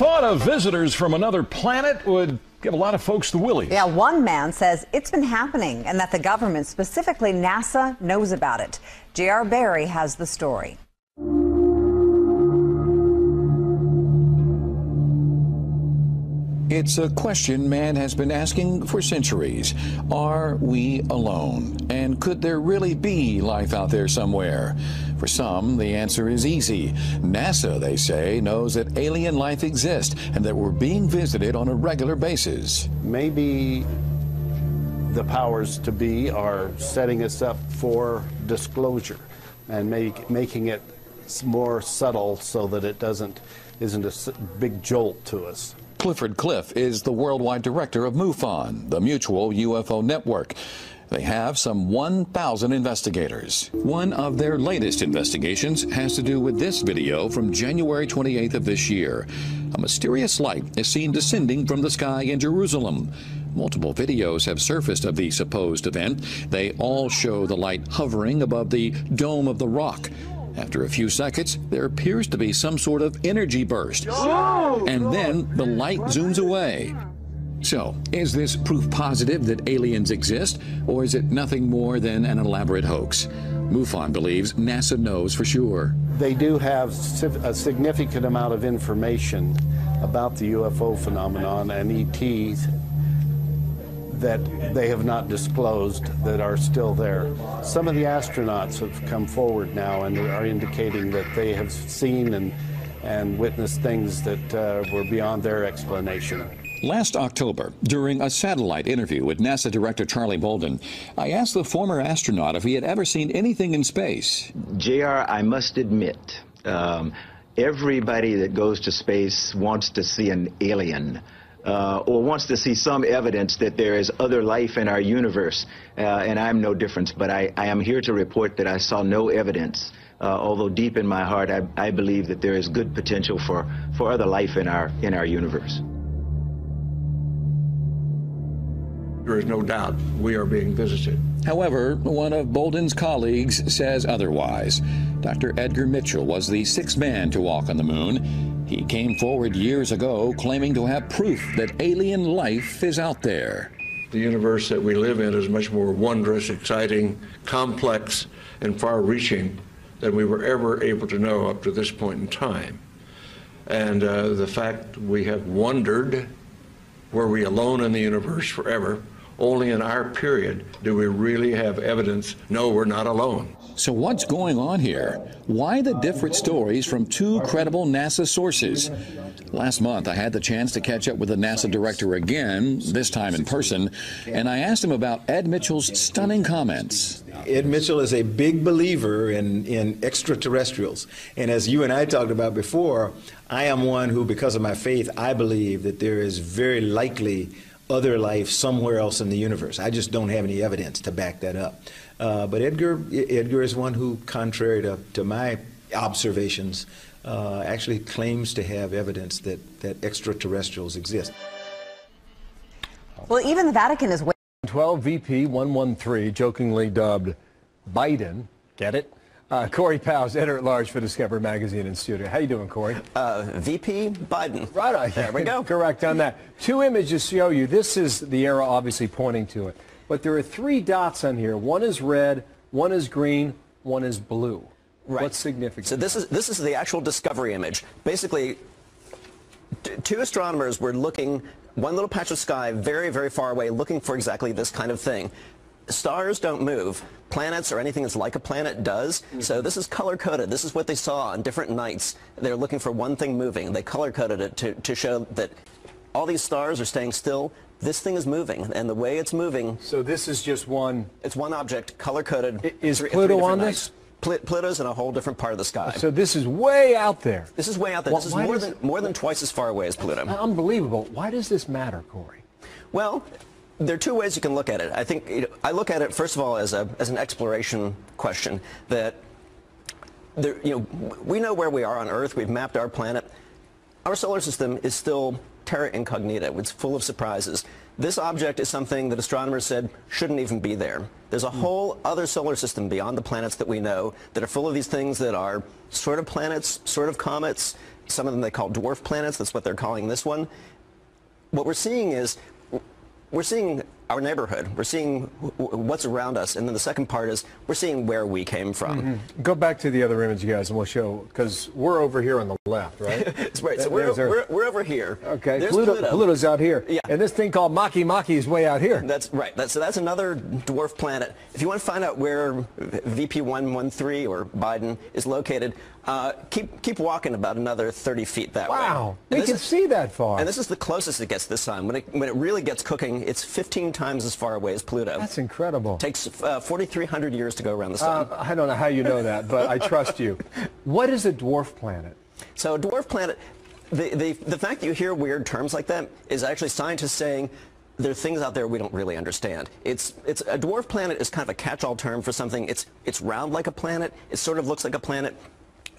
Thought of visitors from another planet would give a lot of folks the willies. Yeah, one man says it's been happening and that the government, specifically NASA, knows about it. J.R. Barry has the story. It's a question man has been asking for centuries. Are we alone? And could there really be life out there somewhere? For some, the answer is easy. NASA, they say, knows that alien life exists and that we're being visited on a regular basis. Maybe the powers to be are setting us up for disclosure and make, making it more subtle so that it doesn't isn't a big jolt to us. Clifford Clift is the worldwide director of MUFON, the Mutual UFO Network. They have some 1,000 investigators. One of their latest investigations has to do with this video from January 28th of this year. A mysterious light is seen descending from the sky in Jerusalem. Multiple videos have surfaced of the supposed event. They all show the light hovering above the Dome of the Rock. After a few seconds, there appears to be some sort of energy burst. And then the light zooms away. So, is this proof positive that aliens exist, or is it nothing more than an elaborate hoax? MUFON believes NASA knows for sure. They do have a significant amount of information about the UFO phenomenon and ETs that they have not disclosed that are still there. Some of the astronauts have come forward now and are indicating that they have seen and, and witnessed things that uh, were beyond their explanation. Last October, during a satellite interview with NASA Director Charlie Bolden, I asked the former astronaut if he had ever seen anything in space. JR, I must admit, um, everybody that goes to space wants to see an alien uh, or wants to see some evidence that there is other life in our universe. Uh, and I'm no different, but I, I, am here to report that I saw no evidence. Uh, although deep in my heart, I, I believe that there is good potential for, for other life in our, in our universe. There is no doubt we are being visited. However, one of Bolden's colleagues says otherwise. Dr. Edgar Mitchell was the sixth man to walk on the moon. He came forward years ago claiming to have proof that alien life is out there. The universe that we live in is much more wondrous, exciting, complex, and far reaching than we were ever able to know up to this point in time. And uh, the fact we have wondered were we alone in the universe forever? Only in our period do we really have evidence, no, we're not alone. So, what's going on here? Why the different stories from two credible NASA sources? Last month, I had the chance to catch up with the NASA director again, this time in person, and I asked him about Ed Mitchell's stunning comments. Ed Mitchell is a big believer in, in extraterrestrials. And as you and I talked about before, I am one who, because of my faith, I believe that there is very likely other life somewhere else in the universe. I just don't have any evidence to back that up. Uh, but Edgar, Edgar is one who, contrary to, to my observations, uh, actually claims to have evidence that, that extraterrestrials exist. Well, even the Vatican is. 12 VP 113, jokingly dubbed Biden. Get it? Uh, Corey Powell, editor at large for Discover Magazine in studio. How you doing, Corey? Uh, VP Biden. Right on. There we go. Correct on that. Two images show you. This is the arrow obviously pointing to it. But there are three dots on here. One is red, one is green, one is blue. Right. What's significant? So this is this is the actual discovery image. Basically, two astronomers were looking one little patch of sky very, very far away, looking for exactly this kind of thing. Stars don't move. Planets or anything that's like a planet does. So this is color-coded. This is what they saw on different nights. They're looking for one thing moving. They color-coded it to, to show that all these stars are staying still. This thing is moving, and the way it's moving. So this is just one. It's one object, color coded. Is three, Pluto on this? Pl Pluto's in a whole different part of the sky. So this is way out there. This is way out there. Well, this is more than more than twice as far away as Pluto. Unbelievable. Why does this matter, Corey? Well, there are two ways you can look at it. I think you know, I look at it first of all as a as an exploration question that there, you know we know where we are on Earth. We've mapped our planet. Our solar system is still terra incognita. It's full of surprises. This object is something that astronomers said shouldn't even be there. There's a hmm. whole other solar system beyond the planets that we know that are full of these things that are sort of planets, sort of comets. Some of them they call dwarf planets. That's what they're calling this one. What we're seeing is we're seeing our neighborhood. We're seeing what's around us. And then the second part is we're seeing where we came from. Mm -hmm. Go back to the other image, you guys, and we'll show, because we're over here on the left, right? Right. So we're, our... we're, we're, over here. Okay. Pluto, Pluto. Pluto's out here. Yeah. And this thing called Makemake is way out here. That's right. That's, so that's another dwarf planet. If you want to find out where VP113 or Biden is located, uh, keep keep walking about another 30 feet that wow. way. Wow. We can is, see that far. And this is the closest it gets this time. When it, when it really gets cooking, it's 15 times as far away as Pluto. That's incredible. It Takes uh, 4,300 years to go around the sun. Uh, I don't know how you know that, but I trust you. What is a dwarf planet? So a dwarf planet, the, the, the fact that you hear weird terms like that is actually scientists saying there are things out there we don't really understand. It's, it's, a dwarf planet is kind of a catch-all term for something. It's, it's round like a planet. It sort of looks like a planet,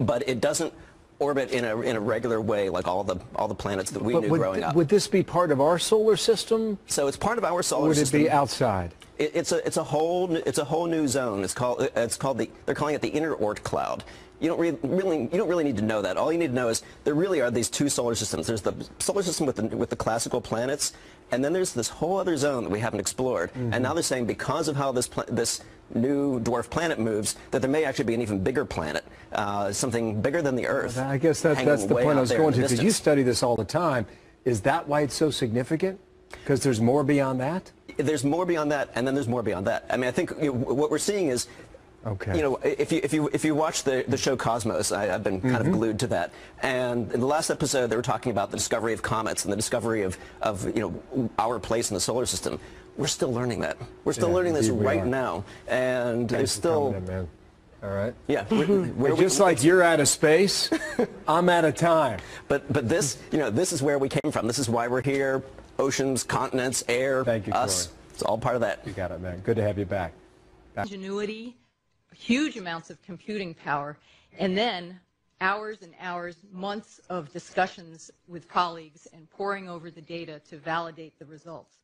but it doesn't orbit in a, in a regular way like all the, all the planets that we but knew would, growing up. Would this be part of our solar system? So it's part of our solar would system. Would it be outside? It, it's, a, it's, a whole, it's a whole new zone. It's called, it's called the, they're calling it the inner Oort cloud. You don't, re really, you don't really need to know that. All you need to know is there really are these two solar systems. There's the solar system with the, with the classical planets, and then there's this whole other zone that we haven't explored. Mm -hmm. And Mm-hmm. now they're saying because of how this, this new dwarf planet moves, that there may actually be an even bigger planet, uh, something bigger than the Earth. I guess that, that's the point I was going to, because you study this all the time. Is that why it's so significant? Because there's more beyond that? There's more beyond that, and then there's more beyond that. I mean, I think you know, what we're seeing is Okay. You know, if you if you if you watch the the show Cosmos, I, have been kind mm -hmm. of mm-hmm. glued to that. And in the last episode, they were talking about the discovery of comets and the discovery of of you know our place in the solar system. We're still learning that. We're still yeah, learning this right are. now, and Thanks it's still. In, man. All right. Yeah. We're, just we, like you're out of space, I'm out of time. But but this you know this is where we came from. This is why we're here. Oceans, continents, air, Thank you, us. Corey. It's all part of that. You got it, man. Good to have you back. back. Ingenuity huge amounts of computing power, and then hours and hours, months of discussions with colleagues and poring over the data to validate the results.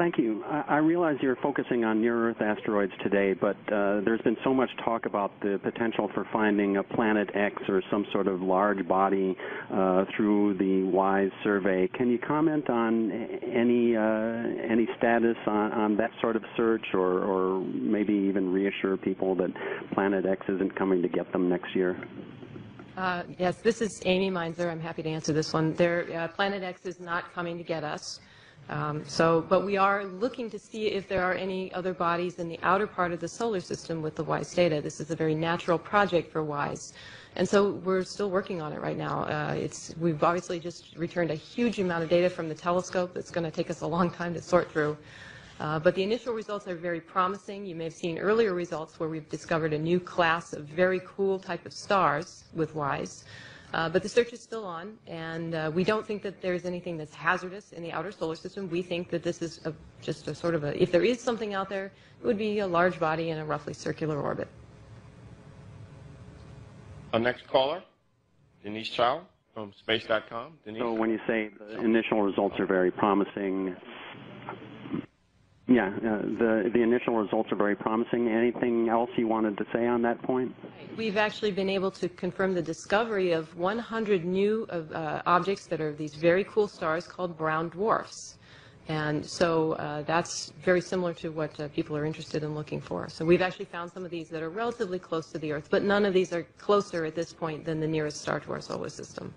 Thank you. I realize you're focusing on near-Earth asteroids today, but uh, there's been so much talk about the potential for finding a planet X or some sort of large body uh, through the WISE survey. Can you comment on any uh, any status on, on, that sort of search, or, or maybe even reassure people that Planet X isn't coming to get them next year? Uh, yes, this is Amy Mainzer. I'm happy to answer this one. There, uh, Planet X is not coming to get us. Um, so, but we are looking to see if there are any other bodies in the outer part of the solar system with the WISE data. This is a very natural project for WISE. And so we're still working on it right now. Uh, it's, we've obviously just returned a huge amount of data from the telescope that's going to take us a long time to sort through. Uh, but the initial results are very promising. You may have seen earlier results where we've discovered a new class of very cool type of stars with WISE. Uh, but the search is still on, and uh, we don't think that there's anything that's hazardous in the outer solar system. We think that this is a, just a sort of a, if there is something out there, it would be a large body in a roughly circular orbit. Our next caller, Denise Chow from space.com. Denise. So when you say the initial results are very promising, yeah, uh, the the initial results are very promising. Anything else you wanted to say on that point? We've actually been able to confirm the discovery of 100 new uh, objects that are these very cool stars called brown dwarfs. And so uh, that's very similar to what uh, people are interested in looking for. So we've actually found some of these that are relatively close to the Earth, but none of these are closer at this point than the nearest star to our solar system.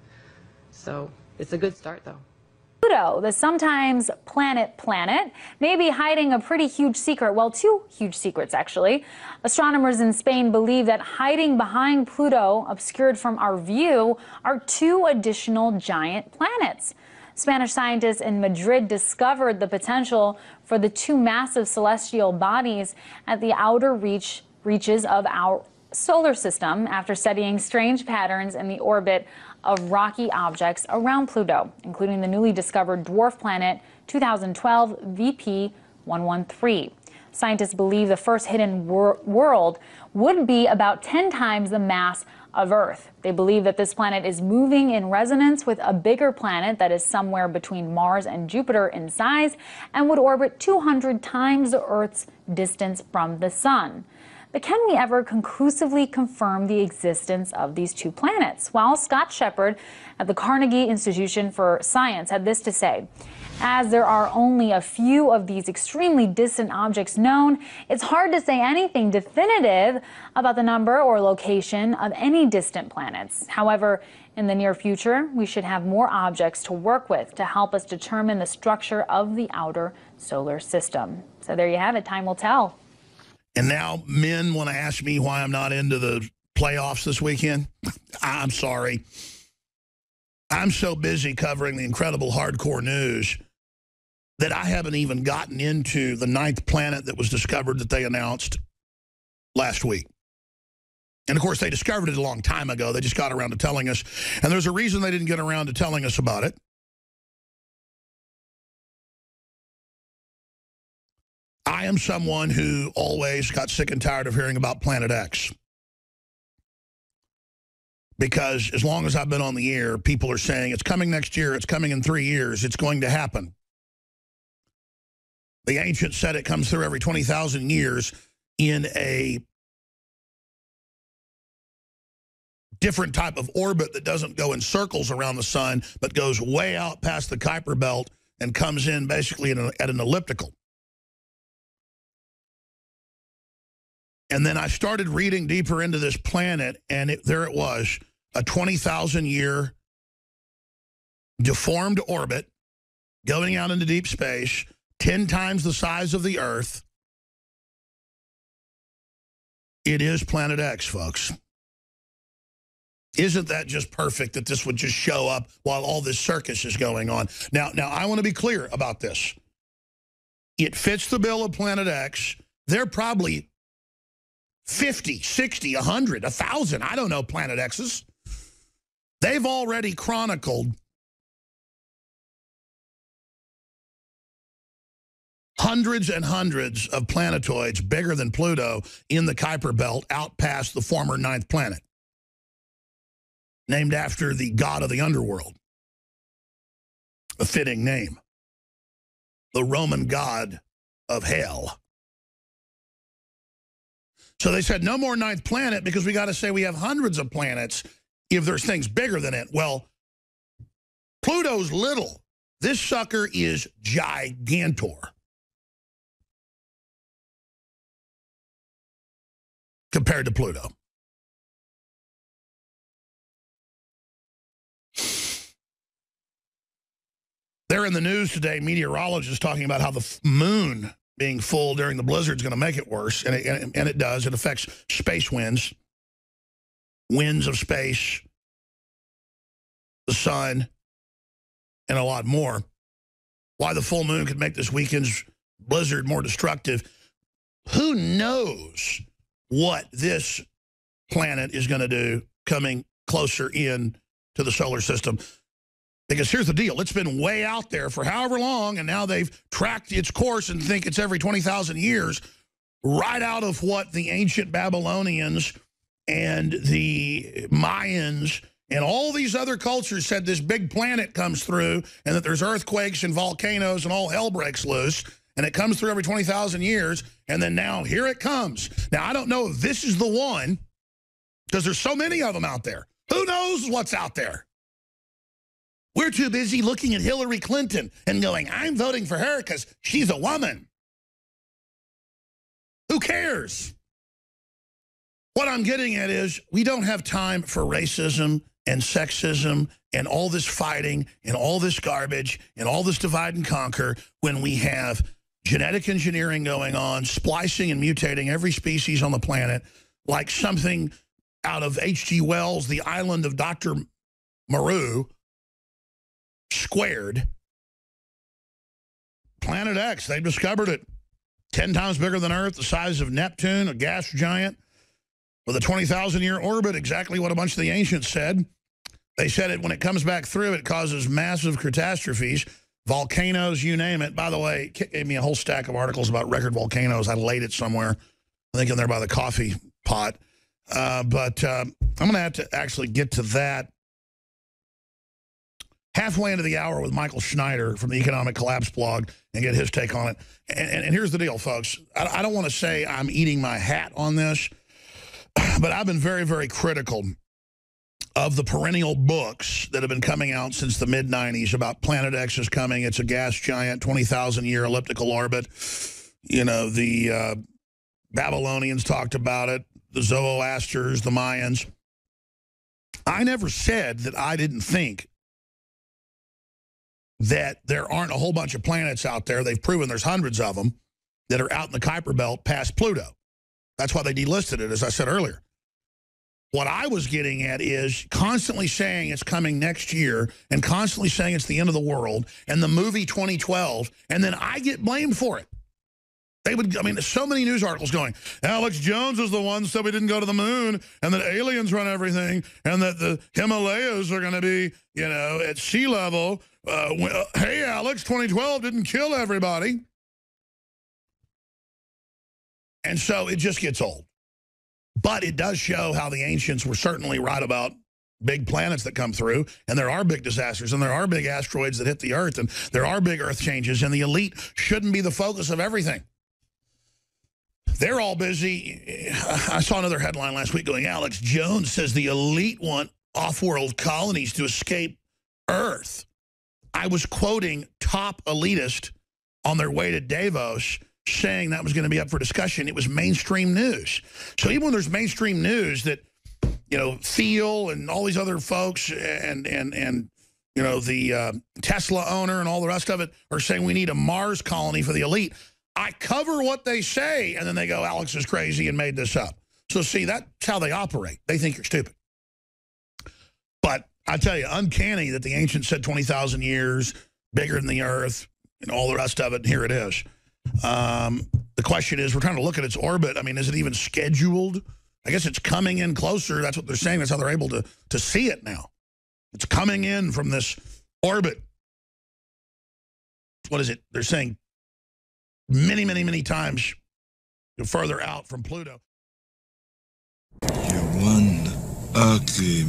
So it's a good start, though. Pluto, the sometimes planet planet, may be hiding a pretty huge secret. Well, two huge secrets, actually. Astronomers in Spain believe that hiding behind Pluto, obscured from our view, are two additional giant planets. Spanish scientists in Madrid discovered the potential for the two massive celestial bodies at the outer reach, reaches of our solar system after studying strange patterns in the orbit of rocky objects around Pluto, including the newly discovered dwarf planet 2012 VP 113. Scientists believe the first hidden wor world would be about 10 times the mass of Earth. They believe that this planet is moving in resonance with a bigger planet that is somewhere between Mars and Jupiter in size and would orbit 200 times the Earth's distance from the Sun. But can we ever conclusively confirm the existence of these two planets? Well, Scott Sheppard at the Carnegie Institution for Science had this to say. As there are only a few of these extremely distant objects known, it's hard to say anything definitive about the number or location of any distant planets. However, in the near future, we should have more objects to work with to help us determine the structure of the outer solar system. So there you have it. Time will tell. And now men want to ask me why I'm not into the playoffs this weekend. I'm sorry. I'm so busy covering the incredible hardcore news that I haven't even gotten into the ninth planet that was discovered that they announced last week. And, of course, they discovered it a long time ago. They just got around to telling us. And there's a reason they didn't get around to telling us about it. I am someone who always got sick and tired of hearing about Planet X. Because as long as I've been on the air, people are saying it's coming next year, it's coming in three years, it's going to happen. The ancient said it comes through every 20,000 years in a different type of orbit that doesn't go in circles around the sun, but goes way out past the Kuiper Belt and comes in basically at an elliptical. And then I started reading deeper into this planet, and it, there it was, a 20,000 year deformed orbit going out into deep space, 10 times the size of the Earth. It is Planet X, folks. Isn't that just perfect that this would just show up while all this circus is going on? Now, now I want to be clear about this. It fits the bill of Planet X. They're probably 50, 60, 100, 1,000, I don't know, Planet X's. They've already chronicled hundreds and hundreds of planetoids bigger than Pluto in the Kuiper Belt out past the former ninth planet, named after the god of the underworld. A fitting name. The Roman god of hell. So they said no more ninth planet because we got to say we have hundreds of planets if there's things bigger than it. Well, Pluto's little. This sucker is gigantor. Compared to Pluto. They're in the news today, meteorologists talking about how the moon being full during the blizzard is going to make it worse, and it, and it does. It affects space winds, winds of space, the sun, and a lot more. Why the full moon could make this weekend's blizzard more destructive. Who knows what this planet is going to do coming closer in to the solar system. Because here's the deal. It's been way out there for however long, and now they've tracked its course and think it's every 20,000 years, right out of what the ancient Babylonians and the Mayans and all these other cultures said this big planet comes through and that there's earthquakes and volcanoes and all hell breaks loose. And it comes through every 20,000 years. And then now here it comes. Now, I don't know if this is the one because there's so many of them out there. Who knows what's out there? We're too busy looking at Hillary Clinton and going, I'm voting for her because she's a woman. Who cares? What I'm getting at is we don't have time for racism and sexism and all this fighting and all this garbage and all this divide and conquer when we have genetic engineering going on, splicing and mutating every species on the planet like something out of H.G. Wells' The Island of Dr. Moreau, squared. Planet X, they've discovered it. 10 times bigger than Earth, the size of Neptune, a gas giant, with a 20,000-year orbit, exactly what a bunch of the ancients said. They said it when it comes back through, it causes massive catastrophes, volcanoes, you name it. By the way, Kit gave me a whole stack of articles about record volcanoes. I laid it somewhere, I think in there by the coffee pot. Uh, but uh, I'm going to have to actually get to that halfway into the hour with Michael Snyder from the Economic Collapse blog and get his take on it. And, and, and here's the deal, folks. I, I don't want to say I'm eating my hat on this, but I've been very, very critical of the perennial books that have been coming out since the mid-90s about Planet X is coming. It's a gas giant, 20,000-year elliptical orbit. You know, the uh, Babylonians talked about it, the Zoroasters, the Mayans. I never said that I didn't think that there aren't a whole bunch of planets out there. They've proven there's hundreds of them that are out in the Kuiper Belt past Pluto. That's why they delisted it, as I said earlier. What I was getting at is constantly saying it's coming next year and constantly saying it's the end of the world and the movie 2012, and then I get blamed for it. They would, I mean, so many news articles going, Alex Jones is the one said we didn't go to the moon and that aliens run everything and that the Himalayas are going to be, you know, at sea level. Uh, uh, hey, Alex, 2012 didn't kill everybody. And so it just gets old. But it does show how the ancients were certainly right about big planets that come through, and there are big disasters, and there are big asteroids that hit the Earth, and there are big Earth changes, and the elite shouldn't be the focus of everything. They're all busy. I saw another headline last week going, Alex Jones says the elite want off-world colonies to escape Earth. I was quoting top elitist on their way to Davos saying that was going to be up for discussion. It was mainstream news. So even when there's mainstream news that, you know, Thiel and all these other folks and, and, and you know, the uh, Tesla owner and all the rest of it are saying we need a Mars colony for the elite, I cover what they say, and then they go, Alex is crazy and made this up. So see, that's how they operate. They think you're stupid. But I tell you, uncanny that the ancients said 20,000 years, bigger than the Earth, and all the rest of it, here it is. Um, the question is, we're trying to look at its orbit. I mean, is it even scheduled? I guess it's coming in closer. That's what they're saying. That's how they're able to, to see it now. It's coming in from this orbit. What is it? They're saying many, many, many times further out from Pluto. You one ugly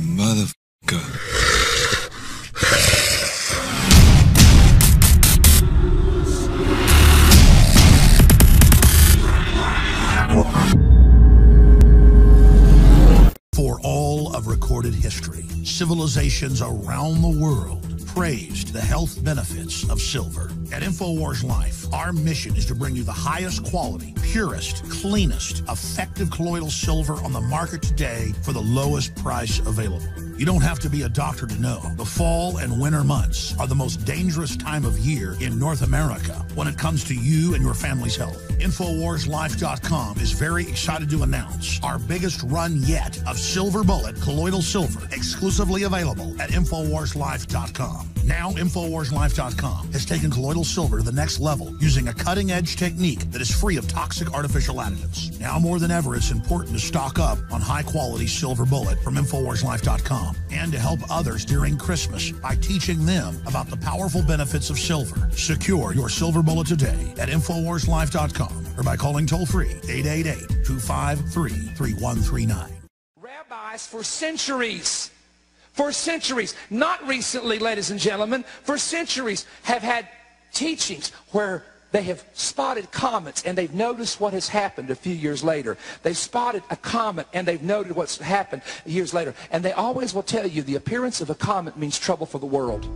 For all of recorded history, civilizations around the world praised the health benefits of silver. At InfoWars Life, our mission is to bring you the highest quality, purest, cleanest, effective colloidal silver on the market today for the lowest price available. You don't have to be a doctor to know. The fall and winter months are the most dangerous time of year in North America when it comes to you and your family's health. InfoWarsLife.com is very excited to announce our biggest run yet of Silver Bullet colloidal silver exclusively available at InfoWarsLife.com. Now, InfoWarsLife.com has taken colloidal silver to the next level using a cutting edge technique that is free of toxic artificial additives. Now more than ever, it's important to stock up on high quality silver bullet from InfoWarsLife.com and to help others during Christmas by teaching them about the powerful benefits of silver. Secure your silver bullet today at InfoWarsLife.com or by calling toll free 888 253 3139. Rabbis for centuries for centuries, not recently, ladies and gentlemen, for centuries have had teachings where they have spotted comets and they've noticed what has happened a few years later. They've spotted a comet and they've noted what's happened years later. And they always will tell you the appearance of a comet means trouble for the world.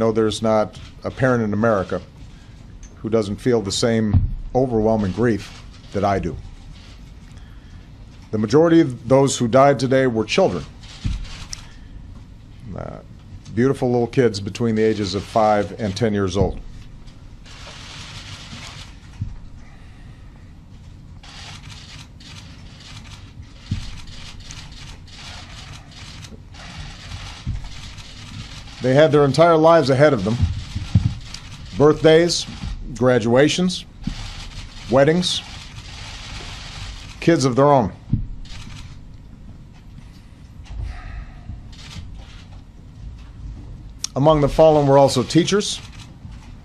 Know there's not a parent in America who doesn't feel the same overwhelming grief that I do. The majority of those who died today were children. Uh, beautiful little kids between the ages of 5 and 10 years old. They had their entire lives ahead of them birthdays, graduations, weddings, kids of their own. Among the fallen were also teachers,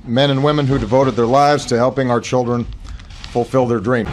men and women who devoted their lives to helping our children fulfill their dream.